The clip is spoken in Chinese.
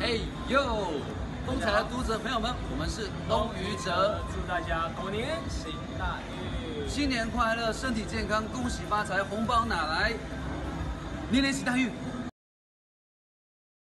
哎呦，东采的读者朋友们，我们是东鱼哲，祝大家狗年行大运，新年快乐，身体健康，恭喜发财，红包拿来，年年行大运。